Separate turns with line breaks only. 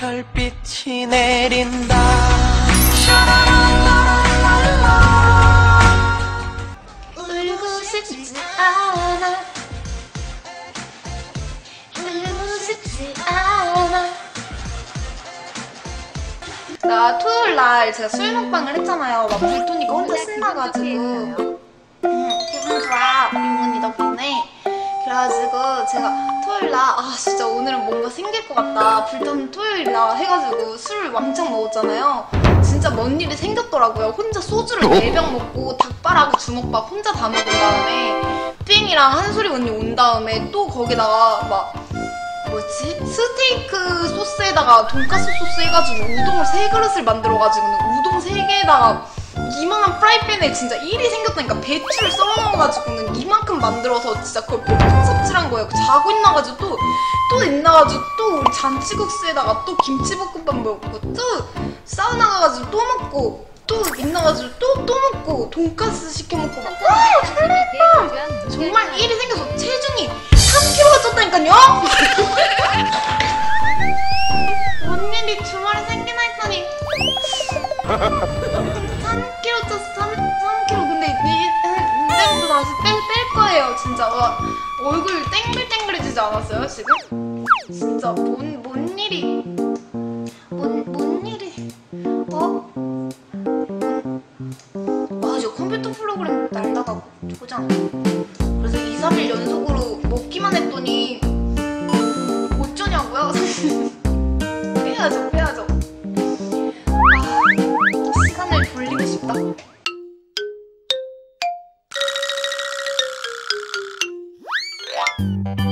별빛이 내린다.
울고 싶지 않아. 울고 싶지 않아. 나 토요일 날 제가 술 먹방을 했잖아요. 막 불토니까 혼자 신나가지고. 음, 기분 좋아. 이모니 덕분에 그래가지고 제가 토요일 날 아 진짜 오늘은 뭔가 생길 것 같다. 불타는 토요일이다 해가지고 술을 왕창 먹었잖아요. 진짜 뭔 일이 생겼더라고요. 혼자 소주를 4병 먹고 닭발하고 주먹밥 혼자 다 먹은 다음에 삥이랑 한소리 언니 온 다음에 또 거기다가 막 뭐지? 스테이크 소스에다가 돈가스 소스 해가지고 우동을 세 그릇을 만들어가지고 우동 세 개에다가 이만한 프라이팬에 진짜 일이 생겼다니까 배추를 썰어 넣어가지고는 이만큼 만들어서 진짜 그걸 뽀뽀 삽질한 거예요. 자고 있나가지고 또, 또 있나가지고 또 우리 잔치국수에다가 또 김치볶음밥 먹고 또 사우나 가가지고 또 먹고 또 있나가지고 또, 또 먹고 돈가스 시켜 먹고 막 와! 설마! 정말 일이 생겨서 체중이 3kg가 쪘다니까요? 뭔 일이 주말에 생기나 했더니 얼굴 땡글땡글해지지 않았어요 지금? 진짜 뭔, 뭔 일이 뭔, 뭔 일이 어? 아, 저 컴퓨터 프로그램 날다가 고장. 그래서 2, 3일 연속으로 먹기만 했더니 어쩌냐고요? 빼야죠, 빼야죠. 아, 시간을 돌리고 싶다. you